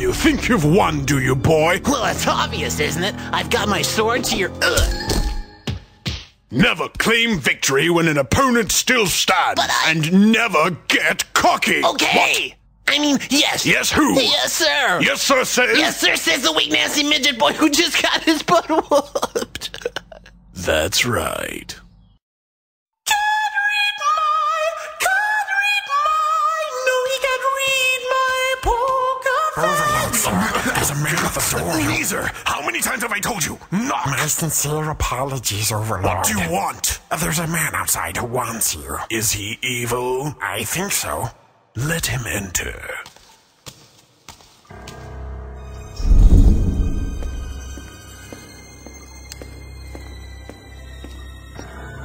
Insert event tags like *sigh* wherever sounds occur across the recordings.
You think you've won, do you, boy? Well, it's obvious, isn't it? I've got my sword to your. Ugh. Never claim victory when an opponent still stands. But I- And never get cocky. Okay. I mean, yes. Yes, who? Yes, sir. Yes, sir, says. Yes, sir, says the weak, nasty midget boy who just got his butt *laughs* whooped. That's right. Sir. There's a man at the door. Caesar, how many times have I told you? Knock! My sincere apologies, Overlord. What do you want? There's a man outside who wants you. Is he evil? I think so. Let him enter.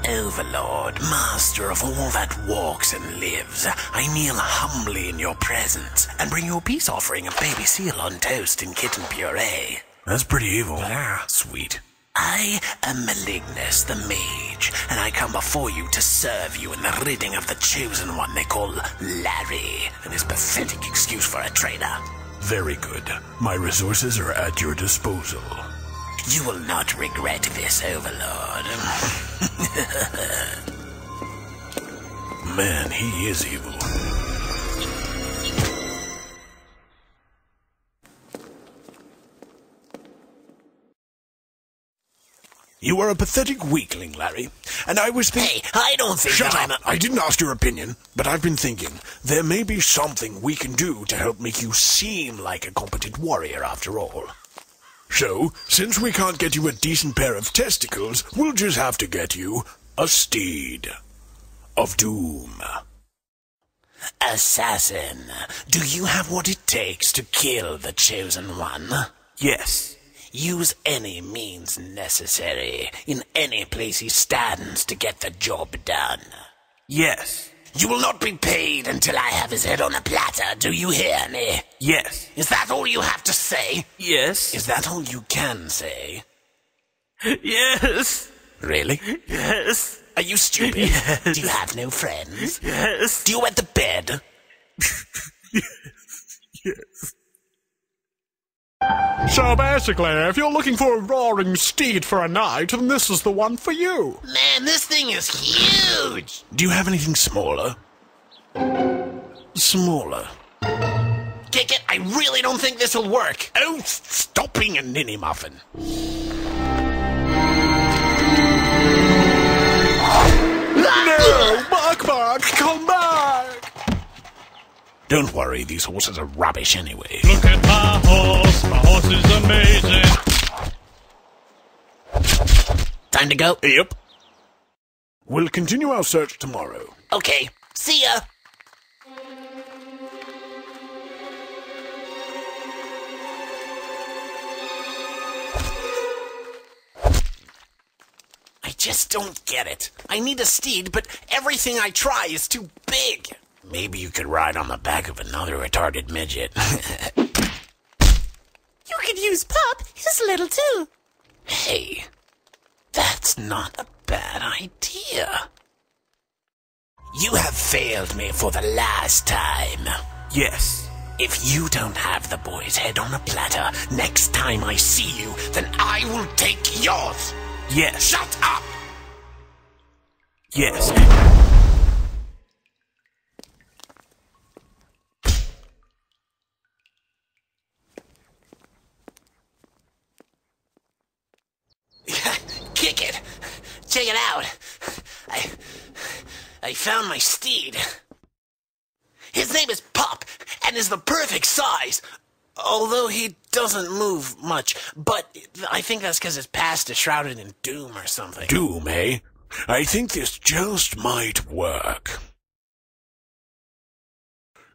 Overlord, master of all that walks and lives, I kneel humbly in your presence and bring you a peace offering of baby seal on toast and kitten puree. That's pretty evil. Yeah. Sweet. I am Malignus the Mage, and I come before you to serve you in the ridding of the chosen one they call Larry, and his pathetic excuse for a traitor. Very good. My resources are at your disposal. You will not regret this, Overlord. *laughs* Man, he is evil. You are a pathetic weakling, Larry. And I was thinking. hey, I don't think Shut that I'm up! I didn't ask your opinion, but I've been thinking there may be something we can do to help make you seem like a competent warrior after all. So, since we can't get you a decent pair of testicles, we'll just have to get you a steed of doom. Assassin, do you have what it takes to kill the chosen one? Yes. Use any means necessary in any place he stands to get the job done. Yes. You will not be paid until I have his head on a platter, do you hear me? Yes. Is that all you have to say? Yes. Is that all you can say? Yes. Really? Yes. Are you stupid? Yes. Do you have no friends? Yes. Do you wet the bed? *laughs* So basically, if you're looking for a roaring steed for a night, then this is the one for you. Man, this thing is huge. Do you have anything smaller? Smaller. Kick it. I really don't think this will work. Oh, stop being a ninny muffin. Don't worry, these horses are rubbish anyway. Look at my horse, my horse is amazing. Time to go. Yep. We'll continue our search tomorrow. Okay. See ya. I just don't get it. I need a steed, but everything I try is too big. Maybe you could ride on the back of another retarded midget. *laughs* You could use Pop. He's little too. hey, that's not a bad idea. You have failed me for the last time. Yes. If you don't have the boy's head on a platter next time I see you, then I will take yours. Yes. Shut up! Yes. Kick it. Check it out. I I found my steed. His name is Pop and is the perfect size. Although he doesn't move much, but I think that's because his past is shrouded in doom or something. Doom, eh? I think this just might work.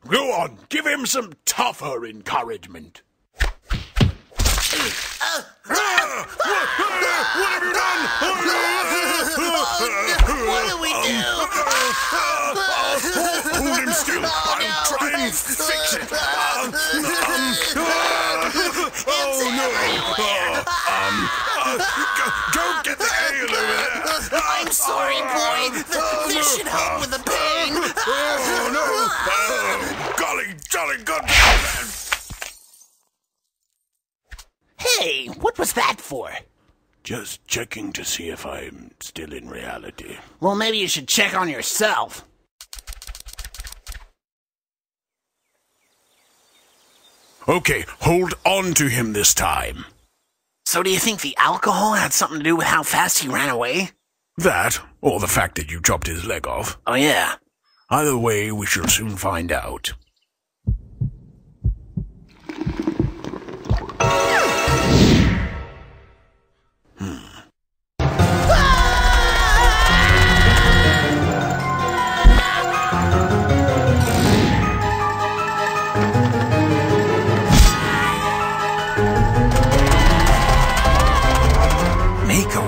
Go on, give him some tougher encouragement. what what do we do? Hold him still. I'll try and fix it. *laughs* Um, um, oh no. Um, uh, go, go get the ale over there. I'm sorry, boy. Th- This should help with the pain. Oh no. *laughs* Oh, golly, jolly goddamn. Hey, what was that for? Just checking to see if I'm still in reality. Well, maybe you should check on yourself. Okay, hold on to him this time. So do you think the alcohol had something to do with how fast he ran away? That, or the fact that you chopped his leg off. Oh, yeah. Either way, we shall soon find out.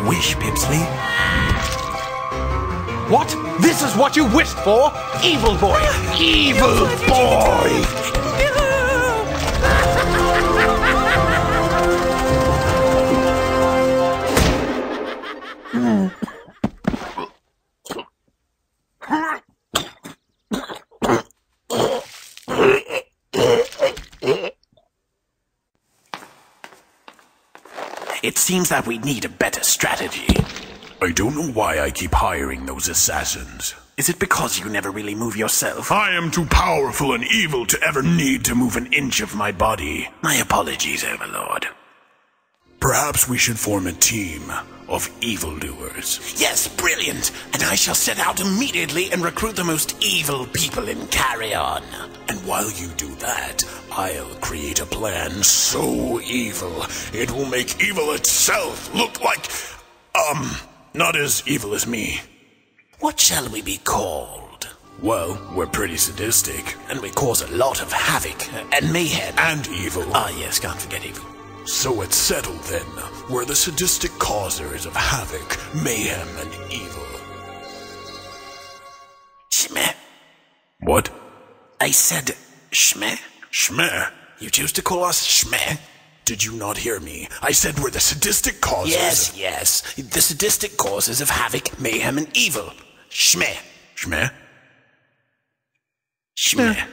Wish, Pipsley. What? This is what you wished for? Evil boy! Evil boy! It *laughs* seems that we need a better strategy. I don't know why I keep hiring those assassins. Is it because you never really move yourself? I am too powerful and evil to ever need to move an inch of my body. My apologies, Overlord. Perhaps we should form a team of evildoers. Yes, brilliant. And I shall set out immediately and recruit the most evil people in Karryon. And while you do that, I'll create a plan so evil it will make evil itself look like, um, not as evil as me. What shall we be called? Well, we're pretty sadistic. And we cause a lot of havoc and mayhem. And evil. Ah, yes, can't forget evil. So it's settled then. We're the sadistic causers of havoc, mayhem, and evil. Shmeh. What? I said Shmeh. Shmeh? You choose to call us Shmeh? Did you not hear me? I said we're the sadistic causes. Yes, yes. The sadistic causes of havoc, mayhem, and evil. Shmeh. Shmeh? Shmeh.